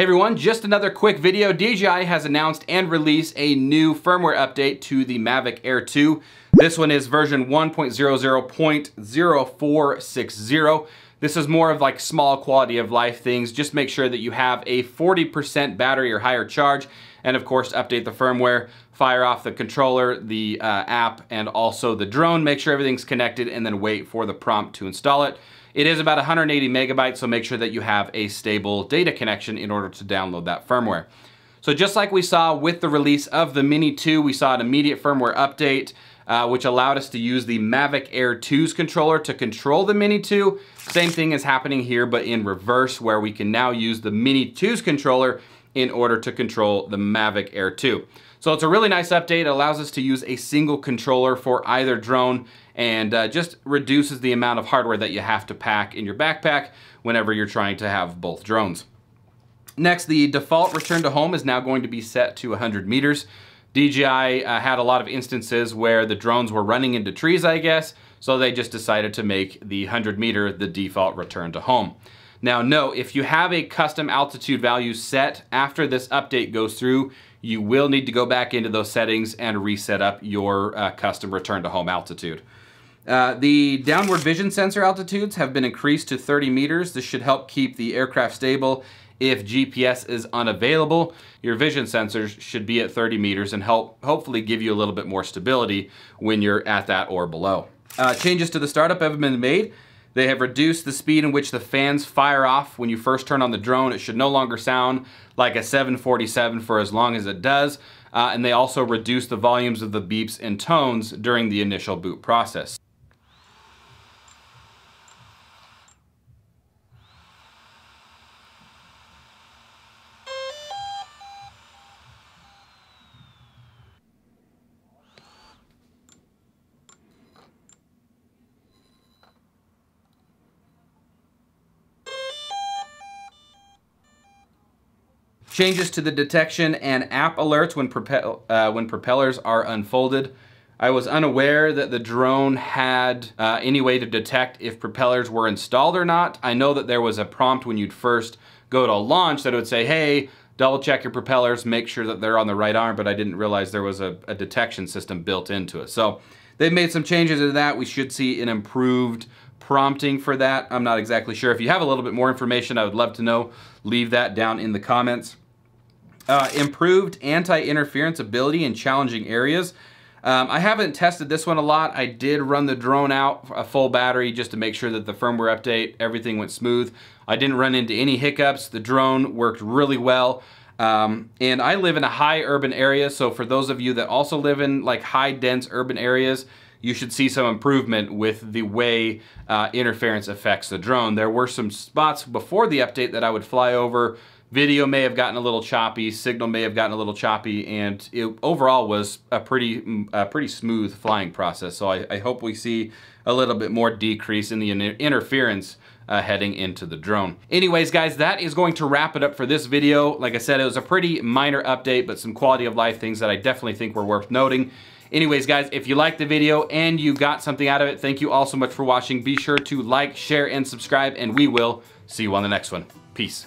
Hey everyone, just another quick video. DJI has announced and released a new firmware update to the Mavic Air 2. This one is version 1.00.0460. This is more of like small quality of life things. Just make sure that you have a 40% battery or higher charge and of course update the firmware, fire off the controller, the uh, app, and also the drone. Make sure everything's connected and then wait for the prompt to install it. It is about 180 megabytes, so make sure that you have a stable data connection in order to download that firmware. So just like we saw with the release of the Mini 2, we saw an immediate firmware update, uh, which allowed us to use the Mavic Air 2's controller to control the Mini 2. Same thing is happening here, but in reverse, where we can now use the Mini 2's controller in order to control the Mavic Air 2. So it's a really nice update. It allows us to use a single controller for either drone and uh, just reduces the amount of hardware that you have to pack in your backpack whenever you're trying to have both drones. Next, the default return to home is now going to be set to 100 meters. DJI uh, had a lot of instances where the drones were running into trees, I guess, so they just decided to make the 100 meter the default return to home. Now, no, if you have a custom altitude value set after this update goes through, you will need to go back into those settings and reset up your uh, custom return to home altitude. Uh, the downward vision sensor altitudes have been increased to 30 meters. This should help keep the aircraft stable if GPS is unavailable. Your vision sensors should be at 30 meters and help hopefully give you a little bit more stability when you're at that or below. Uh, changes to the startup have been made. They have reduced the speed in which the fans fire off when you first turn on the drone. It should no longer sound like a 747 for as long as it does. Uh, and they also reduce the volumes of the beeps and tones during the initial boot process. Changes to the detection and app alerts when, propel, uh, when propellers are unfolded. I was unaware that the drone had uh, any way to detect if propellers were installed or not. I know that there was a prompt when you'd first go to launch that would say, hey, double check your propellers, make sure that they're on the right arm, but I didn't realize there was a, a detection system built into it. So they've made some changes to that. We should see an improved prompting for that. I'm not exactly sure. If you have a little bit more information, I would love to know. Leave that down in the comments. Uh, improved anti-interference ability in challenging areas. Um, I haven't tested this one a lot. I did run the drone out a full battery just to make sure that the firmware update, everything went smooth. I didn't run into any hiccups. The drone worked really well. Um, and I live in a high urban area, so for those of you that also live in like high dense urban areas, you should see some improvement with the way uh, interference affects the drone. There were some spots before the update that I would fly over. Video may have gotten a little choppy, signal may have gotten a little choppy, and it overall was a pretty, mm, a pretty smooth flying process. So I, I hope we see a little bit more decrease in the interference uh, heading into the drone. Anyways, guys, that is going to wrap it up for this video. Like I said, it was a pretty minor update, but some quality of life things that I definitely think were worth noting. Anyways, guys, if you liked the video and you got something out of it, thank you all so much for watching. Be sure to like, share, and subscribe, and we will see you on the next one. Peace.